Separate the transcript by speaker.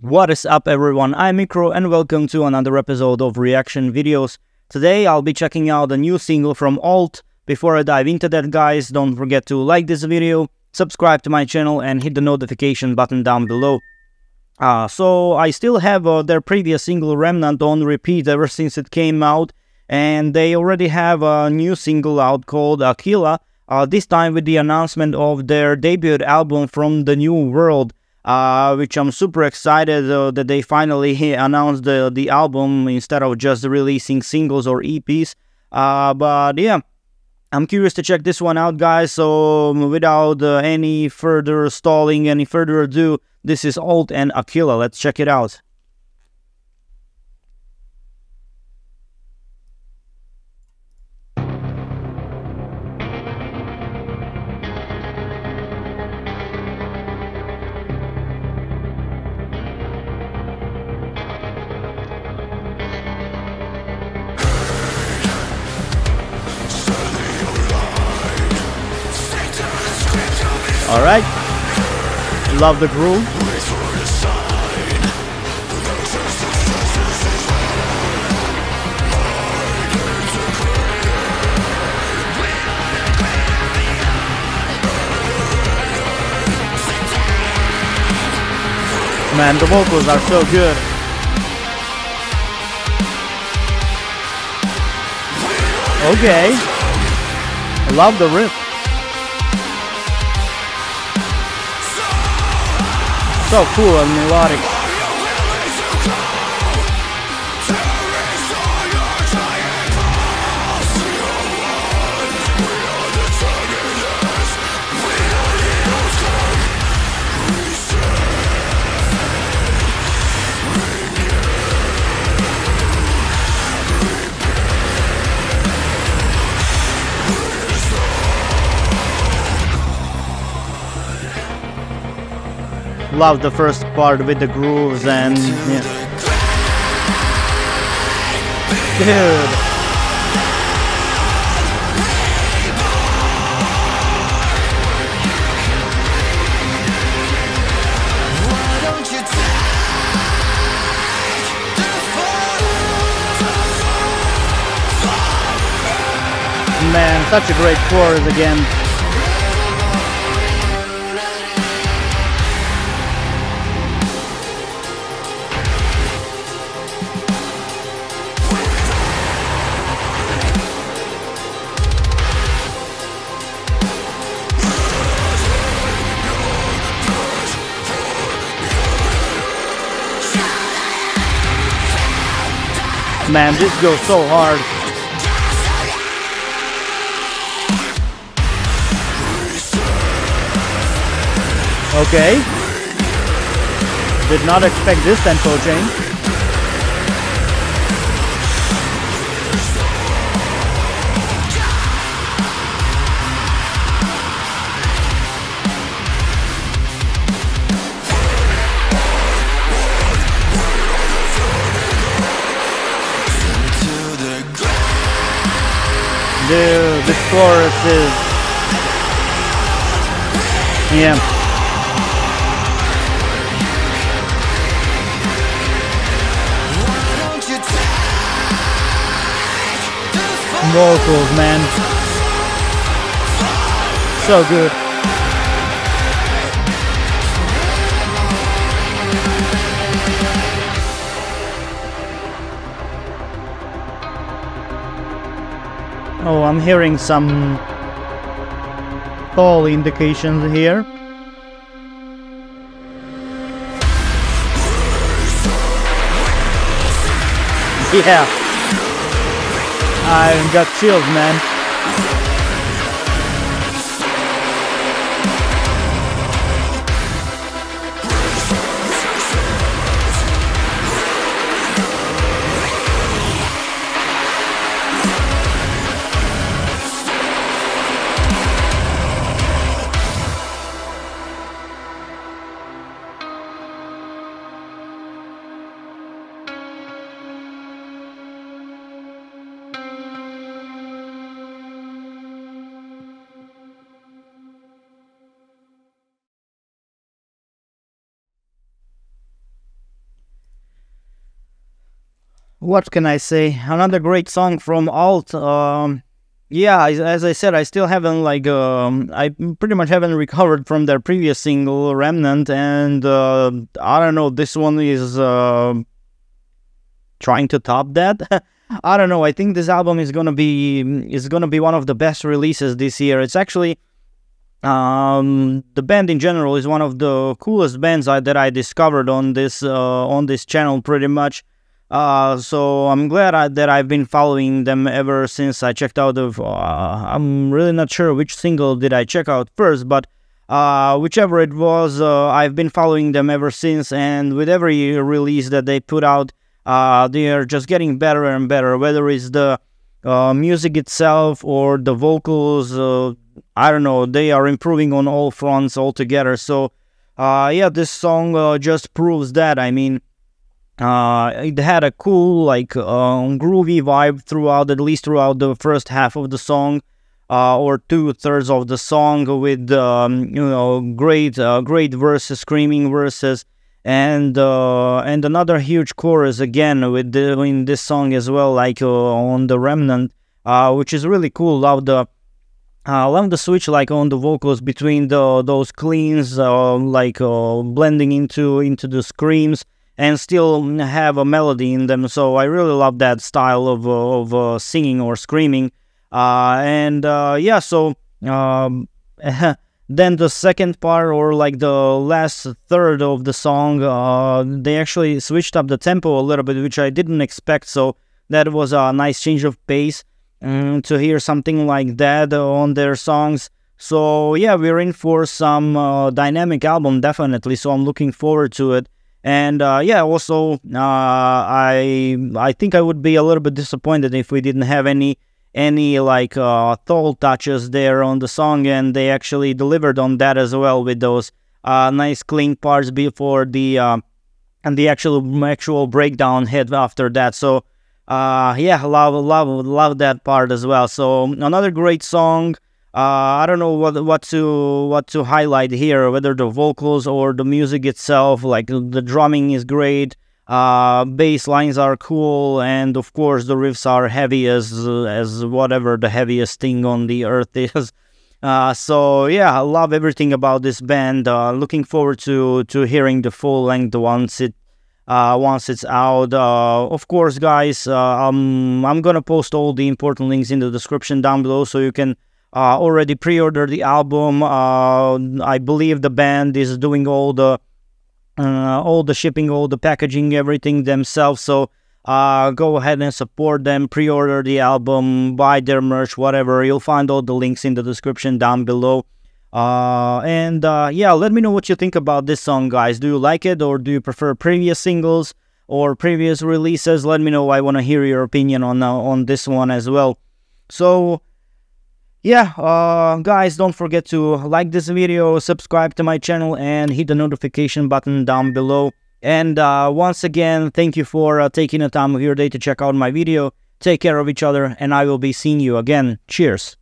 Speaker 1: What is up everyone, I'm Mikro and welcome to another episode of Reaction Videos. Today I'll be checking out a new single from Allt. Before I dive into that guys, don't forget to like this video, subscribe to my channel and hit the notification button down below. Uh, so I still have uh, their previous single Remnant on repeat ever since it came out and they already have a new single out called Aquila, uh, this time with the announcement of their debut album from the New World uh, which I'm super excited uh, that they finally announced the, the album instead of just releasing singles or EPs. Uh, but yeah, I'm curious to check this one out, guys. So without uh, any further stalling, any further ado, this is Allt and Aquila. Let's check it out. All right. Love the groove. Man, the vocals are so good. Okay. I love the riff. So cool and melodic. Love the first part with the grooves and yeah. Dude. Man, such a great chorus again. Man, this goes so hard. Okay. Did not expect this tempo change. Dude, the chorus is... Yeah. Vocals, man. So good. Oh, I'm hearing some call indications here. Yeah. I've got chills, man. What can I say? Another great song from Allt. Um, yeah, as I said, I still haven't like um, I pretty much haven't recovered from their previous single Remnant, and uh, I don't know. This one is uh, trying to top that. I don't know. I think this album is gonna be is gonna be one of the best releases this year. It's actually um, the band in general is one of the coolest bands I, that I discovered on this uh, on this channel pretty much. Uh, so I'm glad I, that I've been following them ever since I checked out of. Uh, I'm really not sure which single did I check out first, but uh, whichever it was, uh, I've been following them ever since. And with every release that they put out, uh, they are just getting better and better. Whether it's the uh, music itself or the vocals, I don't know, they are improving on all fronts altogether. So yeah, this song just proves that. I mean. Uh, it had a cool, like, uh, groovy vibe throughout, at least throughout the first half of the song, uh, or two thirds of the song, with um, you know great, uh, great verses, screaming verses, and uh, and another huge chorus again with the, in this song as well, like uh, on the Remnant, which is really cool. Love the uh, love the switch like on the vocals between the those cleans, like blending into into the screams and still have a melody in them. So I really love that style of, uh, of uh, singing or screaming. Uh, and uh, yeah, so um, then the second part or like the last third of the song, uh, they actually switched up the tempo a little bit, which I didn't expect. So that was a nice change of pace um, to hear something like that on their songs. So yeah, we're in for some uh, dynamic album definitely. So I'm looking forward to it. And uh, yeah, also uh, I I think I would be a little bit disappointed if we didn't have any any like uh, touches there on the song, and they actually delivered on that as well with those uh, nice clean parts before the uh, and the actual actual breakdown hit after that. So uh, yeah, love love love that part as well. So another great song. Uh, I don't know what what to what to highlight here, whether the vocals or the music itself. Like the drumming is great, uh, bass lines are cool, and of course the riffs are heavy as as whatever the heaviest thing on the earth is. Uh, so yeah, I love everything about this band. Uh, looking forward to to hearing the full length once it uh, once it's out. Uh, of course, guys, uh, I'm I'm gonna post all the important links in the description down below so you can uh, already pre-ordered the album. Uh, I believe the band is doing all the uh, all the shipping, all the packaging, everything themselves. So uh, go ahead and support them. Pre-order the album, buy their merch, whatever. You'll find all the links in the description down below. Uh, and uh, yeah, let me know what you think about this song, guys. Do you like it, or do you prefer previous singles or previous releases? Let me know. I want to hear your opinion on on this one as well. So yeah, uh, guys, don't forget to like this video, subscribe to my channel, and hit the notification button down below. And uh, once again, thank you for uh, taking the time of your day to check out my video. Take care of each other, and I will be seeing you again. Cheers.